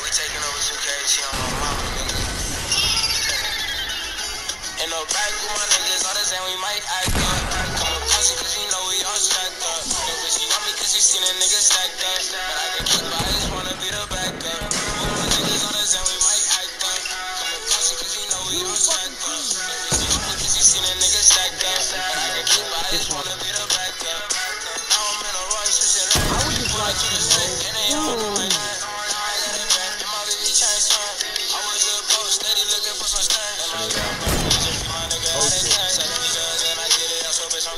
we taking over on my nigga. Back niggas, all and we might act up. Come with cause you know we all stacked up. Nigga, she want me cause you seen a nigga stacked up.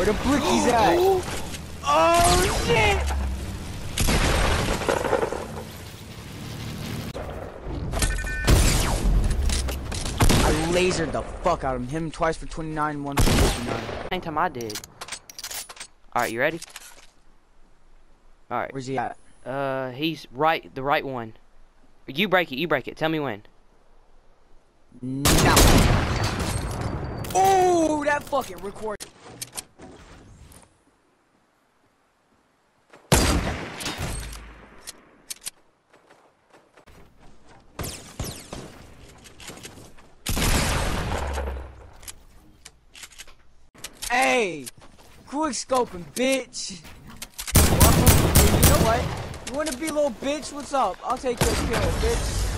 Where the brickies at? Oh shit! I lasered the fuck out of him. Him twice for 29, once for 59. Same time I did. Alright, you ready? Alright. Where's he at? Uh, he's right, the right one. You break it, you break it. Tell me when. No. Oh, that fucking record. Hey! Quick scoping, bitch! You know what? You wanna be a little bitch? What's up? I'll take your kill, bitch.